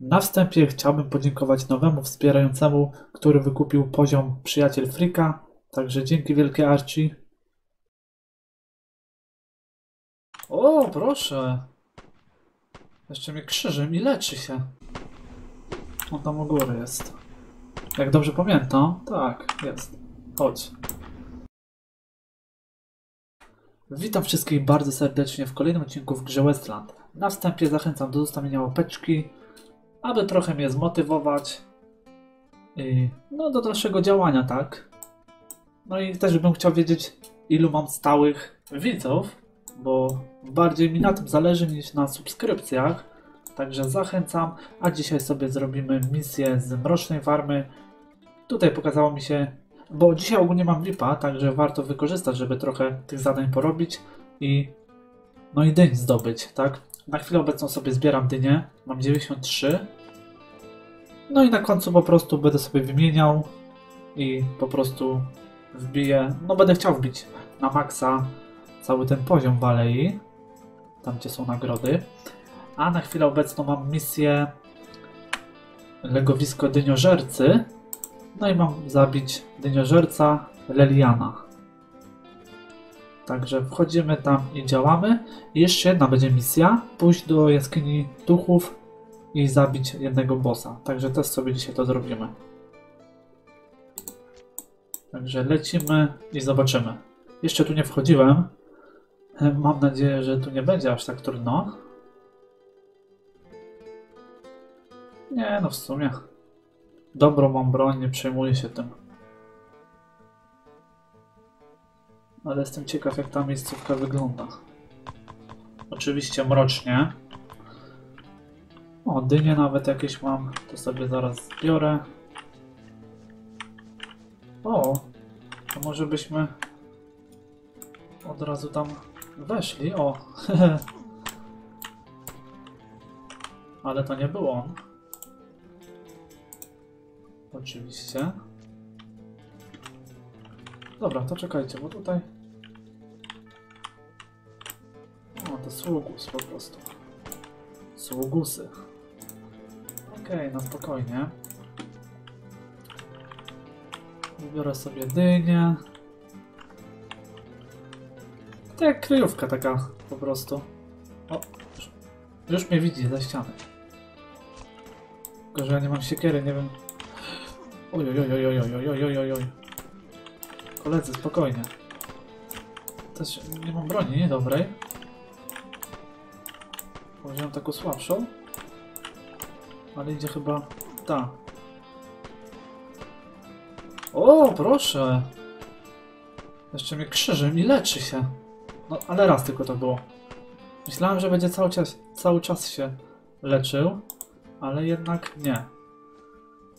Na wstępie chciałbym podziękować nowemu wspierającemu, który wykupił poziom Przyjaciel Frika. Także dzięki wielkie Archie. O, proszę. Jeszcze mnie krzyżem i leczy się. On tam u góry jest. Jak dobrze pamiętam, tak, jest. Chodź. Witam wszystkich bardzo serdecznie w kolejnym odcinku w grze Westland. Na wstępie zachęcam do zostawienia łapeczki, aby trochę mnie zmotywować i no do dalszego działania, tak? No i też bym chciał wiedzieć, ilu mam stałych widzów, bo bardziej mi na tym zależy niż na subskrypcjach. Także zachęcam, a dzisiaj sobie zrobimy misję z Mrocznej Farmy. Tutaj pokazało mi się, bo dzisiaj ogólnie mam VIPa, także warto wykorzystać, żeby trochę tych zadań porobić i no i dyń zdobyć, tak? Na chwilę obecną sobie zbieram dynię, mam 93. No i na końcu po prostu będę sobie wymieniał i po prostu wbiję, no będę chciał wbić na maksa cały ten poziom w alei, tam gdzie są nagrody. A na chwilę obecną mam misję legowisko dyniożercy. No i mam zabić dyniożerca Leliana. Także wchodzimy tam i działamy. Jeszcze jedna będzie misja. Pójść do jaskini duchów i zabić jednego bossa. Także też sobie dzisiaj to zrobimy. Także lecimy i zobaczymy. Jeszcze tu nie wchodziłem. Mam nadzieję, że tu nie będzie aż tak trudno. Nie, no w sumie. Dobrą mam broń, nie przejmuję się tym. Ale jestem ciekaw, jak ta miejscówka wygląda. Oczywiście mrocznie. O, dynie nawet jakieś mam. To sobie zaraz zbiorę. O, to może byśmy od razu tam weszli. O, ale to nie był on. Oczywiście. Dobra, to czekajcie, bo tutaj... O, to sługus po prostu. Sługusy. Okej, na spokojnie. Wybiorę sobie dynię. To jak kryjówka taka po prostu. O, już, już mnie widzi za ściany. Tylko, że ja nie mam siekiery, nie wiem... Oj, oj, oj, oj, oj, oj, oj, oj, oj. Koledzy, spokojnie. Nie mam broni, nie dobrej. Wziąłem taką słabszą. Ale idzie chyba ta. O, proszę! Jeszcze mnie krzyżem i leczy się. No, ale raz tylko to było. Myślałem, że będzie cały czas, cały czas się leczył, ale jednak nie.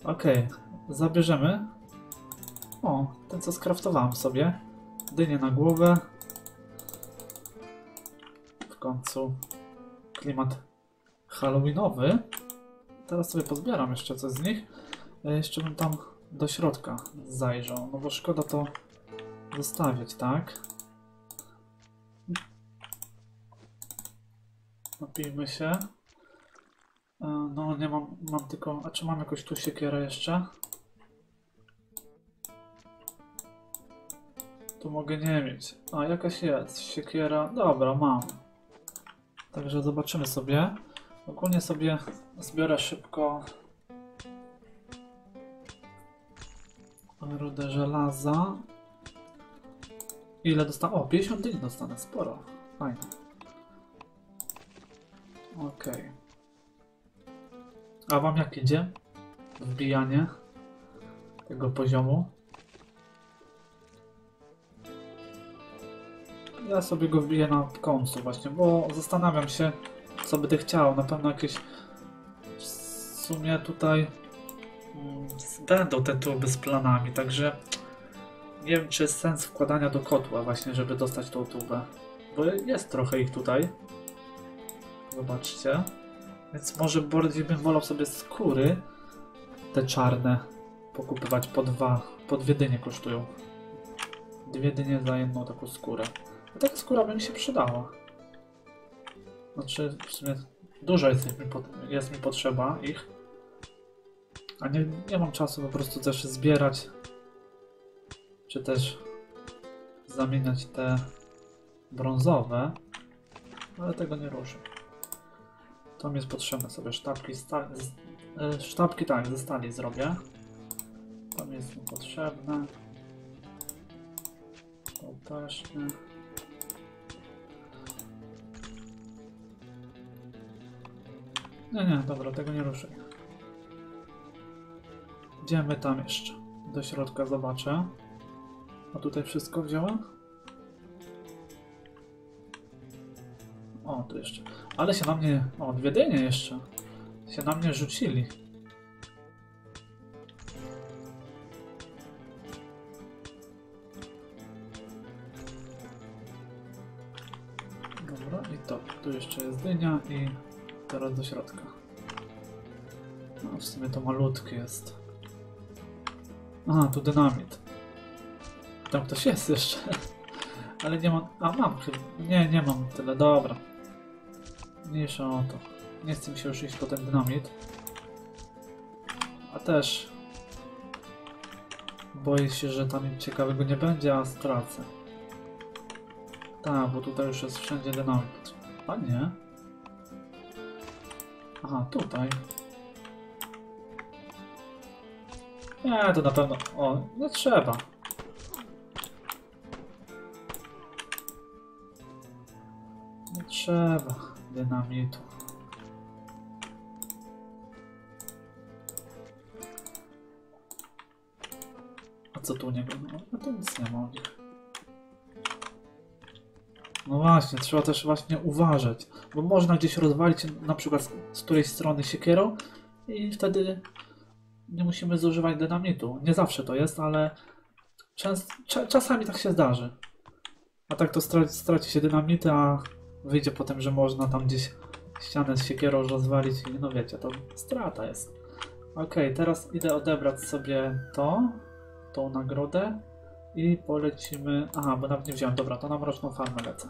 Okej, zabierzemy. O, ten co skraftowałem sobie. Dynię na głowę. W końcu klimat halloweenowy. Teraz sobie pozbieram jeszcze coś z nich. E, Jeszcze bym tam do środka zajrzał, no bo szkoda to zostawiać, tak? Napijmy się. E, No nie mam, mam tylko, a czy mam jakąś tu siekierę jeszcze? Tu mogę nie mieć. A jakaś jest, siekiera, dobra mam. Także zobaczymy sobie. Ogólnie sobie zbiorę szybko rudę żelaza. Ile dostanę? O, 50 dyni dostanę, sporo. Fajnie. Okej. A wam jak idzie? Wbijanie tego poziomu. Ja sobie go wbiję na końcu właśnie, bo zastanawiam się, co będę chciał. Na pewno jakieś w sumie tutaj mm, będą te tuby z planami, także nie wiem, czy jest sens wkładania do kotła właśnie, żeby dostać tą tubę. Bo jest trochę ich tutaj. Zobaczcie. Więc może bardziej bym wolał sobie skóry te czarne pokupywać po dwa, po dwie dynie kosztują. Dwie dynie za jedną taką skórę. A taka skóra by mi się przydała. Znaczy, w sumie dużo jest mi, jest mi potrzeba ich. A nie, nie mam czasu po prostu też zbierać. Czy też zamieniać te brązowe. Ale tego nie ruszę. To mi jest potrzebne sobie sztabki sta- e, Sztabki tak, ze stali zrobię. To mi jest niepotrzebne. To też nie. Nie, nie, dobra, tego nie ruszę. Idziemy tam jeszcze. Do środka zobaczę. A tutaj wszystko wziąłem? O, tu jeszcze. Ale się na mnie... O, dwie dynie jeszcze. Się na mnie rzucili. Dobra, i to. Tu jeszcze jest dynia i teraz do środka. No, w sumie to malutkie jest. Aha, tu dynamit. Tam ktoś jest jeszcze. Ale nie mam... A, mam chyba. Nie, nie mam tyle. Dobra. Mniejsza o to. Nie chcę mi się już iść po ten dynamit. A też... Boję się, że tam nic ciekawego nie będzie, a stracę. Tak, bo tutaj już jest wszędzie dynamit. A nie. Aha, tutaj. Nie, to na pewno... O, nie trzeba. Nie trzeba dynamitu. A co tu u niego? No, no to nic nie ma. No właśnie, trzeba też właśnie uważać, bo można gdzieś rozwalić na przykład z, którejś strony siekierą i wtedy nie musimy zużywać dynamitu. Nie zawsze to jest, ale częst, cza, czasami tak się zdarzy. A tak to straci, straci się dynamity, a wyjdzie potem, że można tam gdzieś ścianę z siekierą rozwalić i no wiecie, to strata jest. Okej, teraz idę odebrać sobie to, tą nagrodę i polecimy... Aha, bo nawet nie wziąłem. Dobra, to na mroczną farmę lecę.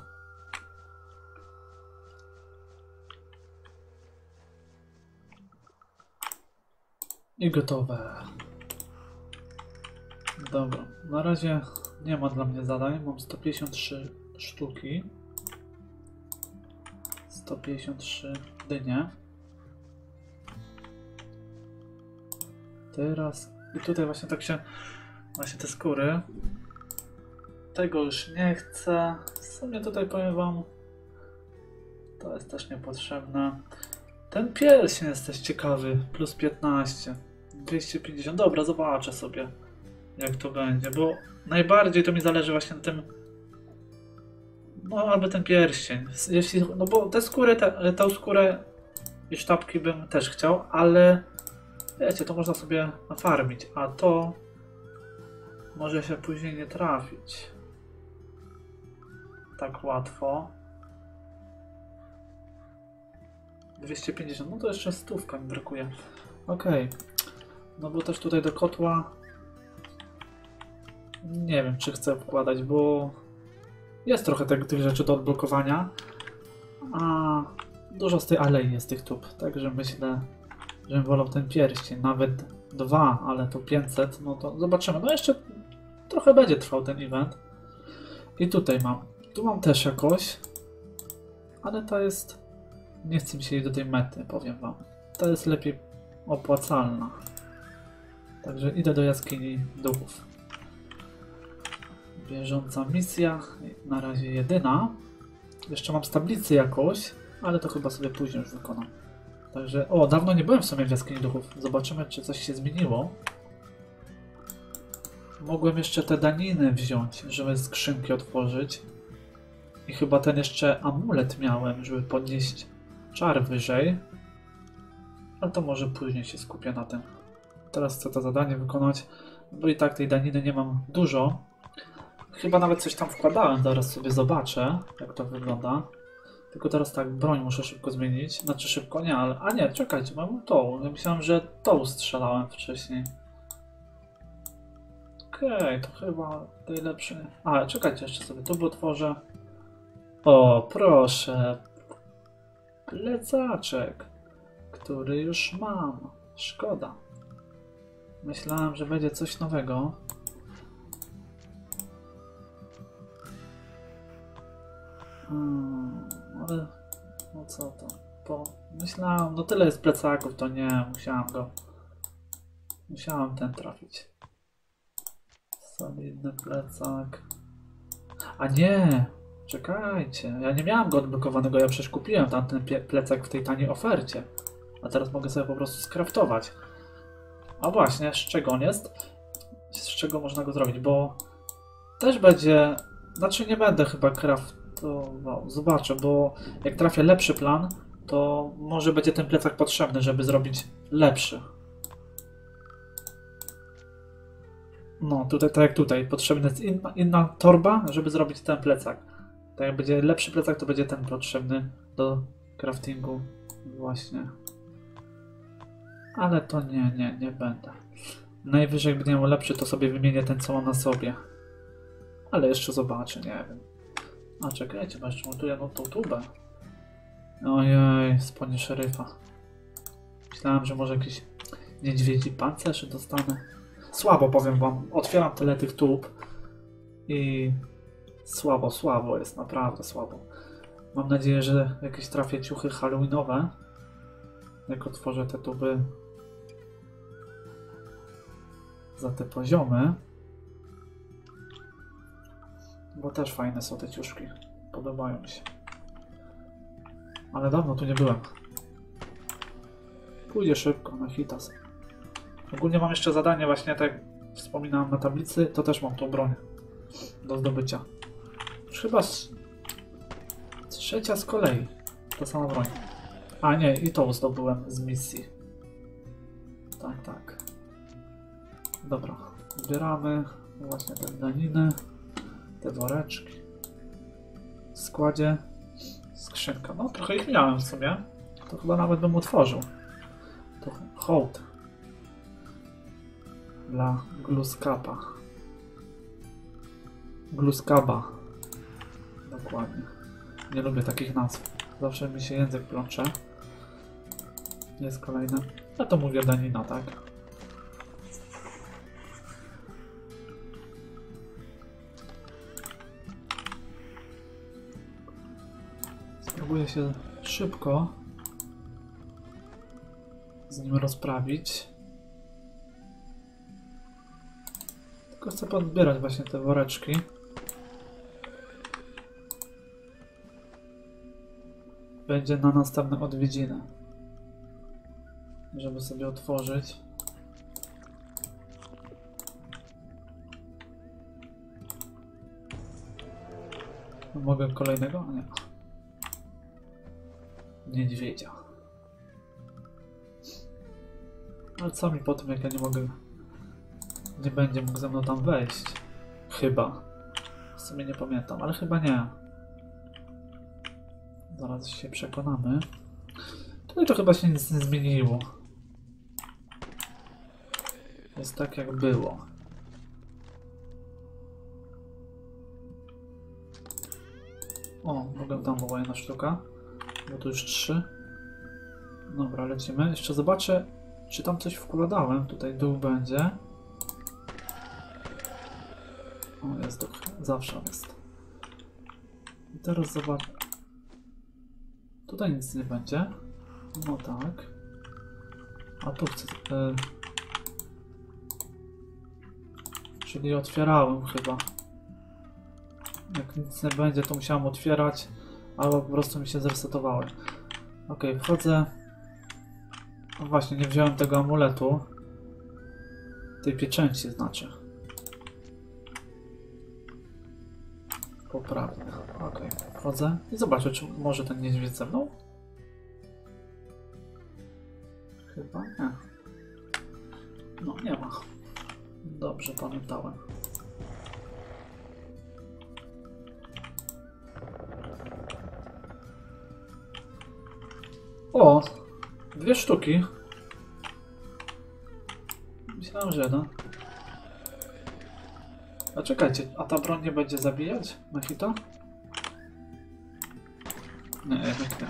I gotowe. Dobra, na razie nie ma dla mnie zadań. Mam 153 sztuki. 153 dynie. Teraz. I tutaj właśnie tak się. Właśnie te skóry. Tego już nie chcę. W sumie tutaj powiem wam. To jest też niepotrzebne. Ten pierścień jest też ciekawy. Plus 15. 250. Dobra, zobaczę sobie. Jak to będzie. Bo najbardziej to mi zależy właśnie na tym. No, albo ten pierścień. Jeśli, no bo te skóry, te, tę skórę i sztabki bym też chciał, ale wiecie, to można sobie nafarmić, a to może się później nie trafić. Tak łatwo. 250, no to jeszcze stówka mi brakuje. Okej. No bo też tutaj do kotła nie wiem, czy chcę wkładać, bo jest trochę tych, tych rzeczy do odblokowania, a dużo z tej alei jest tych tub, także myślę, że wolał ten pierścień, nawet dwa, ale to 500, no to zobaczymy. No jeszcze trochę będzie trwał ten event. I tutaj mam, tu mam też jakoś, ale to jest, nie chcę mi się iść do tej mety, powiem wam. To jest lepiej opłacalna. Także idę do jaskini duchów. Bieżąca misja, na razie jedyna. Jeszcze mam z tablicy jakoś, ale to chyba sobie później już wykonam. Także, o, dawno nie byłem w sumie w jaskini duchów. Zobaczymy, czy coś się zmieniło. Mogłem jeszcze te daniny wziąć, żeby skrzynki otworzyć. I chyba ten jeszcze amulet miałem, żeby podnieść czar wyżej. Ale to może później się skupię na tym. Teraz chcę to zadanie wykonać, bo i tak tej daniny nie mam dużo. Chyba nawet coś tam wkładałem, zaraz sobie zobaczę, jak to wygląda. Tylko teraz tak, broń muszę szybko zmienić. Znaczy szybko nie, ale... A nie, czekajcie, mam tą. Ja myślałem, że tą strzelałem wcześniej. Okej, to chyba najlepszy... A, czekajcie, jeszcze sobie to otworzę. O, proszę. Plecaczek, który już mam. Szkoda. Myślałem, że będzie coś nowego. Hmm, ale no co to? Po... Myślałem, no tyle jest plecaków, to nie, musiałem go. Musiałem ten trafić. Solidny plecak. A nie! Czekajcie, ja nie miałem go odblokowanego, ja przecież kupiłem tamten plecak w tej taniej ofercie. A teraz mogę sobie po prostu skraftować. A właśnie, z czego on jest? Z czego można go zrobić? Bo też będzie. Znaczy, nie będę chyba craftował. Zobaczę, bo jak trafię lepszy plan, to może będzie ten plecak potrzebny, żeby zrobić lepszy. No, tutaj tak jak tutaj. Potrzebna jest inna, inna torba, żeby zrobić ten plecak. Tak jak będzie lepszy plecak, to będzie ten potrzebny do craftingu. Właśnie. Ale to nie, nie, nie będę. Najwyżej będę miał lepszy, to sobie wymienię ten, co mam na sobie. Ale jeszcze zobaczę, nie wiem. A czekajcie, bo jeszcze montuję no tą tubę. Ojej, spodnie szeryfa. Myślałem, że może jakiś niedźwiedzi pancerz dostanę. Słabo powiem wam, otwieram tyle tych tub i słabo, słabo jest, naprawdę słabo. Mam nadzieję, że jakieś trafię ciuchy halloweenowe, jak otworzę te tuby za te poziomy. Bo też fajne są te ciuszki. Podobają mi się. Ale dawno tu nie byłem. Pójdzie szybko na hitas. Ogólnie mam jeszcze zadanie właśnie, tak jak wspominałem na tablicy, to też mam tą broń do zdobycia. Już chyba trzecia z kolei. Ta sama broń. A nie, i tą zdobyłem z misji. Tak, tak. Dobra, zbieramy właśnie te daniny, te woreczki. W składzie skrzynka. No, trochę ich miałem w sumie. To chyba nawet bym otworzył. To hołd. Dla gluskapa. Gluskaba. Dokładnie. Nie lubię takich nazw. Zawsze mi się język plącze. Jest kolejne. A to mówię danina, tak? Spróbuję się szybko z nim rozprawić. Tylko chcę podbierać właśnie te woreczki. Będzie na następne odwiedziny. Żeby sobie otworzyć. Mogę kolejnego? Nie. Niedźwiedzia. Ale co mi po tym, jak ja nie mogę... Nie będzie mógł ze mną tam wejść. Chyba. W sumie nie pamiętam, ale chyba nie. Zaraz się przekonamy. Tutaj to chyba się nic nie zmieniło. Jest tak jak było. O, mogę tam była jedna sztuka. Bo tu już trzy. Dobra, lecimy. Jeszcze zobaczę, czy tam coś wkładałem. Tutaj dół będzie. O, jest dół. Zawsze jest. I teraz zobaczę. Tutaj nic nie będzie. No tak. A tu chcę. E... Czyli otwierałem chyba. Jak nic nie będzie, to musiałem otwierać, albo po prostu mi się zresetowały. Ok, wchodzę. No właśnie, nie wziąłem tego amuletu. Tej pieczęci znaczy. Poprawnie. Ok, wchodzę i zobaczę, czy może ten niedźwiedź ze mną. Chyba nie. No, nie ma. Dobrze pamiętałem. O! Dwie sztuki. Myślałem, że no. A czekajcie, a ta broń nie będzie zabijać na hita? Nie, jednak nie.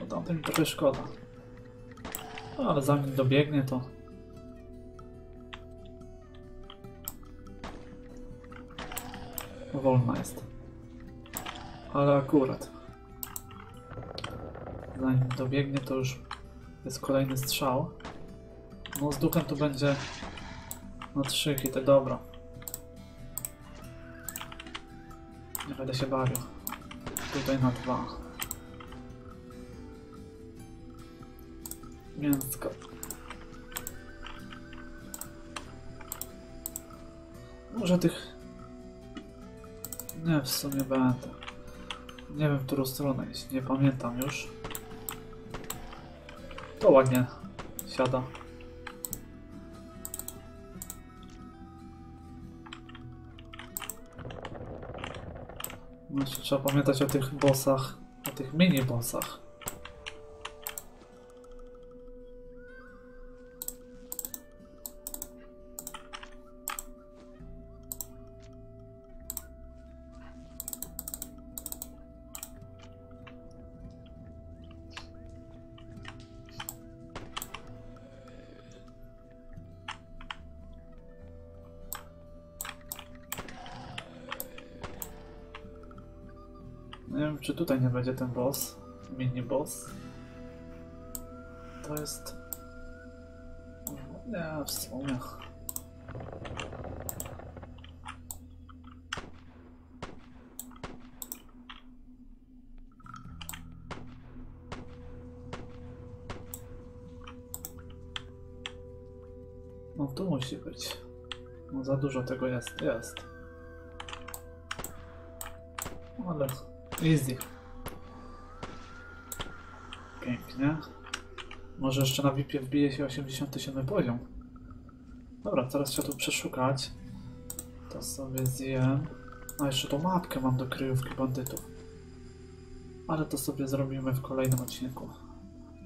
No tamtym trochę szkoda. No, ale zanim dobiegnie to... Wolna jest. Ale akurat. Zanim dobiegnie to już jest kolejny strzał. No z duchem to będzie na trzy hity, dobra. Nie będę się bawił. Tutaj na dwa. Mięsko. Może tych... Nie, w sumie będę. Nie wiem, w którą stronę iść. Nie pamiętam już. To ładnie siada. No Jeszcze trzeba pamiętać o tych bossach, o tych mini bossach. Wiem, czy tutaj nie będzie ten boss, mini boss. To jest... Nie, w sumie. No tu musi być. No za dużo tego jest, jest. Ale easy. Pięknie. Może jeszcze na VIP-ie wbije się 87 poziom. Dobra, teraz trzeba tu przeszukać. To sobie zjem. A jeszcze tą mapkę mam do kryjówki bandytów. Ale to sobie zrobimy w kolejnym odcinku.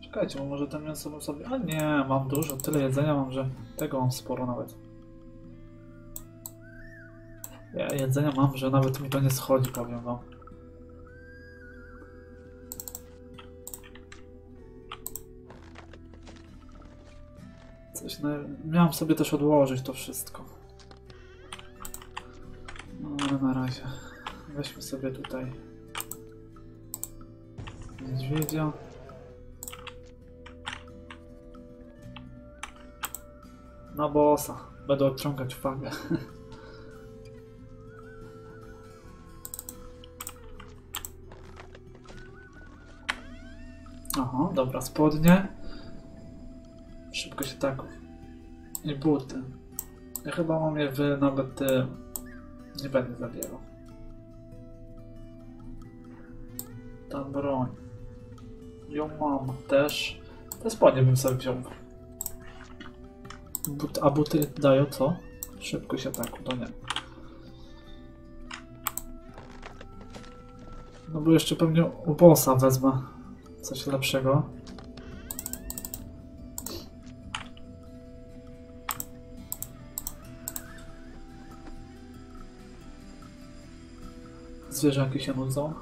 Czekajcie, bo może ten mięso sobie... A nie, mam dużo, tyle jedzenia mam, że tego mam sporo nawet. Ja jedzenia mam, że nawet mi to nie schodzi, powiem wam. Coś na... Miałem sobie też odłożyć to wszystko. No ale na razie. Weźmy sobie tutaj niedźwiedzia. Na bossa. Będę odciągać fagę. Aha, dobra, spodnie. Szybko się tak. I buty. Ja chyba mam je w nawet y, nie będę zabierał. Ta broń. Ją mam też. Te spodnie bym sobie wziął. But, a buty dają co? Szybko się tak, to nie. No bo jeszcze pewnie u bossa wezmę coś lepszego. Zwierzaki się nudzą.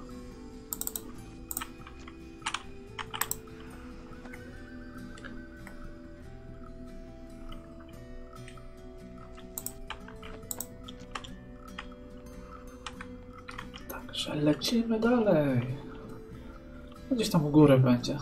Także lecimy dalej. Gdzieś tam u góry będzie.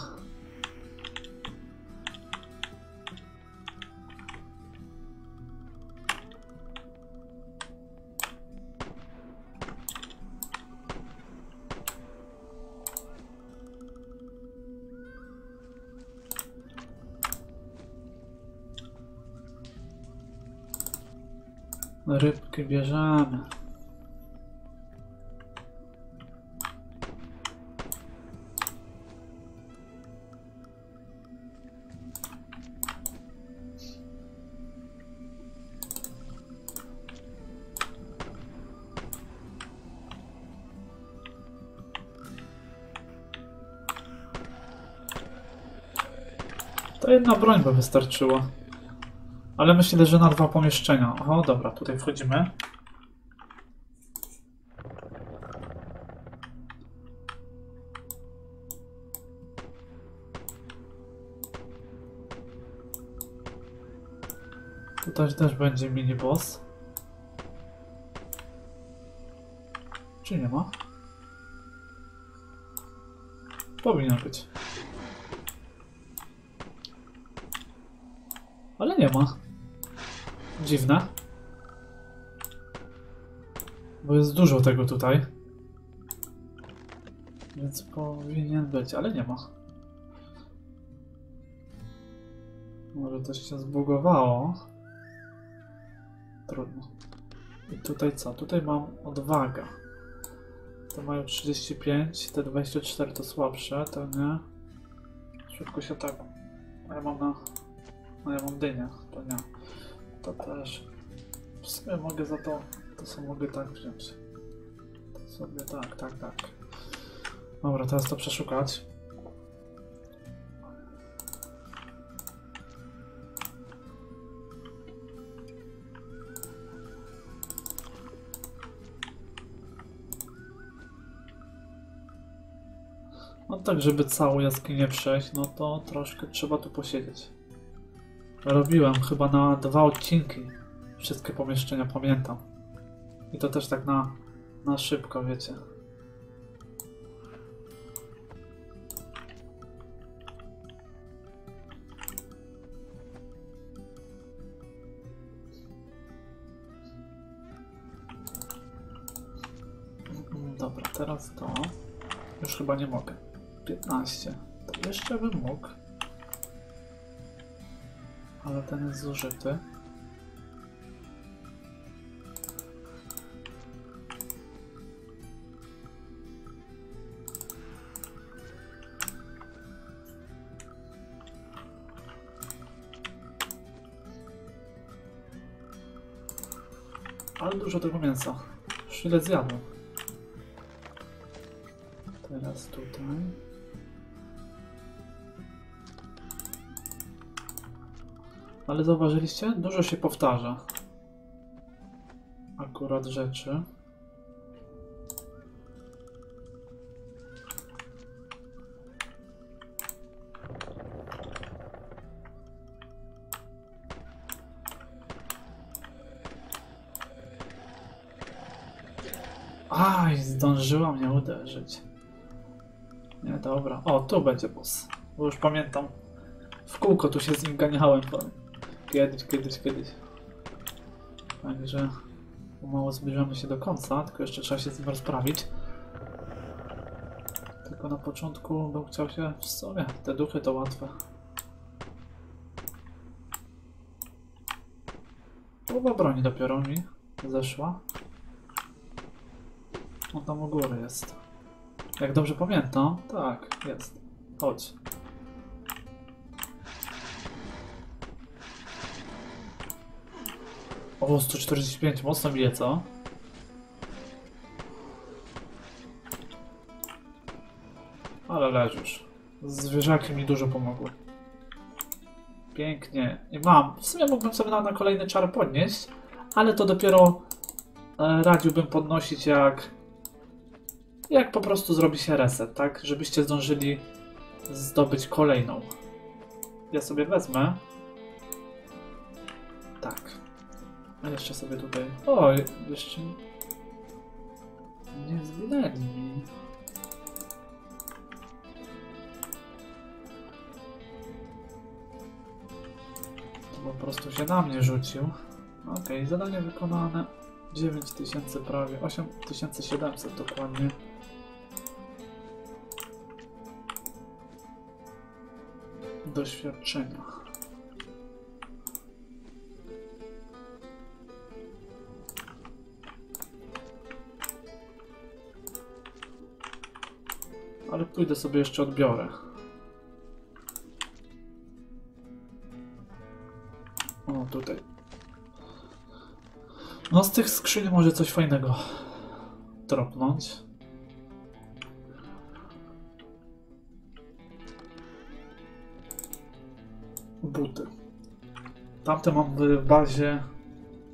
Bierzemy. To jedna broń by wystarczyła. Ale myślę, że na dwa pomieszczenia. O, dobra, tutaj wchodzimy. Tutaj też będzie mini boss. Czy nie ma? Powinien być. Ale nie ma. Dziwne. Bo jest dużo tego tutaj. Więc powinien być, ale nie ma. Może coś się zbugowało. Trudno. I tutaj co? Tutaj mam odwaga. Te mają 35, te 24 to słabsze, to nie. Szybko się tak. A ja mam na. A ja mam dynię, to nie. To też. W sumie mogę za to. To sobie mogę tak wziąć. To sobie tak, tak, tak. Dobra, teraz to przeszukać. Tak, żeby całą jaskinię przejść, no to troszkę trzeba tu posiedzieć. Robiłem chyba na dwa odcinki. Wszystkie pomieszczenia pamiętam. I to też tak na, na szybko, wiecie. Mm, Dobra, teraz to. Już chyba nie mogę. 15. To jeszcze bym mógł. Ale ten jest zużyty. Ale dużo tego mięsa. Już ile zjadłem. Teraz tutaj. Ale zauważyliście? Dużo się powtarza. Akurat rzeczy. Aj, zdążyła mnie uderzyć. Nie, dobra. O, tu będzie boss. Bo już pamiętam. W kółko tu się z nim ganiałem. powiem. Kiedyś, kiedyś, kiedyś. Także pomału zbliżamy się do końca, tylko jeszcze trzeba się z nim rozprawić. Tylko na początku bym chciał się w sumie. Te duchy to łatwe. Połowa broni dopiero mi zeszła. On tam u góry jest. Jak dobrze pamiętam, tak, jest. Chodź. O, 145, mocno bije, co? Ale leżysz. Zwierzaki mi dużo pomogły. Pięknie. I mam. W sumie mógłbym sobie na, na kolejny czar podnieść, ale to dopiero e, radziłbym podnosić jak jak po prostu zrobi się reset, tak? Żebyście zdążyli zdobyć kolejną. Ja sobie wezmę. Tak. A jeszcze sobie tutaj. O, jeszcze. Nie zginęli mi. Po prostu się na mnie rzucił. Okej, zadanie wykonane. 9000 prawie, 8700 dokładnie. Doświadczenia. Pójdę sobie jeszcze odbiorę. O, tutaj. No z tych skrzyni może coś fajnego dropnąć. Buty. Tamte mam w bazie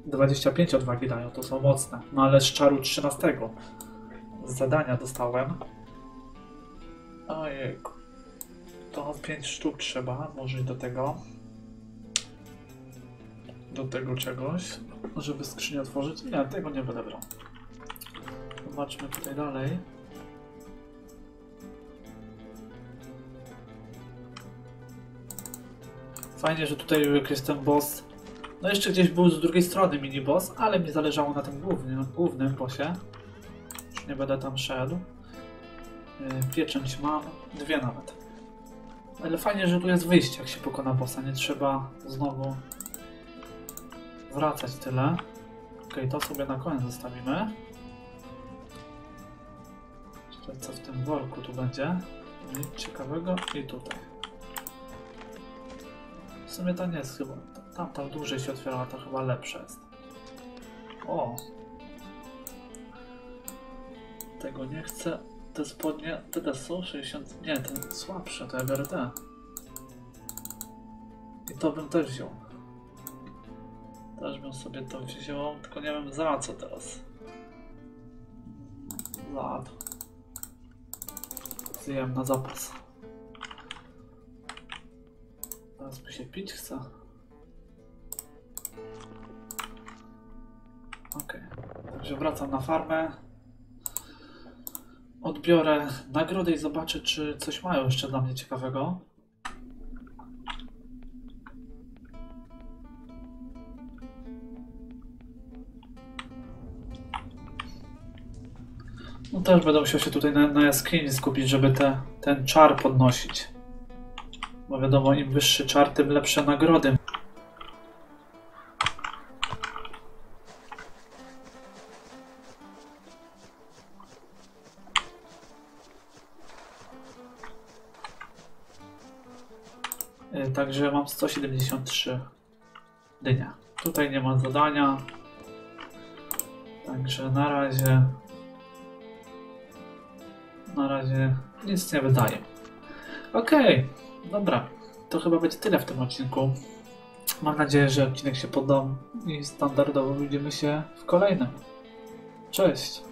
25 odwagi dają, to są mocne. No ale z czaru 13 z zadania dostałem. Ojejku. To 5 sztuk trzeba, może do tego. do tego czegoś, żeby skrzynię otworzyć. Nie, tego nie będę brał. Zobaczmy tutaj dalej. Fajnie, że tutaj jak jest ten boss. No jeszcze gdzieś był z drugiej strony mini boss, ale mi zależało na tym głównym, głównym bossie. Już nie będę tam szedł. Yy, Pieczęć mam, dwie nawet. Ale fajnie, że tu jest wyjście, jak się pokona bossa. Nie trzeba znowu wracać tyle. Ok, to sobie na koniec zostawimy. Jeszcze co w tym worku tu będzie? Nic ciekawego i tutaj. W sumie to nie jest chyba. Tam, tam dłużej się otwierała, to chyba lepsze jest. O! Tego nie chcę. Te spodnie, te też są 60. Nie, te słabsze, to ja te. I to bym też wziął. Też bym sobie to wziął, tylko nie wiem za co teraz. Za to. Zjem na zapas. Teraz mi się pić chce. Okej, także wracam na farmę. Odbiorę nagrodę i zobaczę, czy coś mają jeszcze dla mnie ciekawego. No też będę musiał się tutaj na, na jaskini skupić, żeby te, ten czar podnosić. Bo wiadomo, im wyższy czar, tym lepsze nagrody. Także mam 173 dynia. Tutaj nie ma zadania. Także na razie. Na razie nic nie wydaje. Okej, dobra. To chyba będzie tyle w tym odcinku. Mam nadzieję, że odcinek się podobał i standardowo widzimy się w kolejnym. Cześć!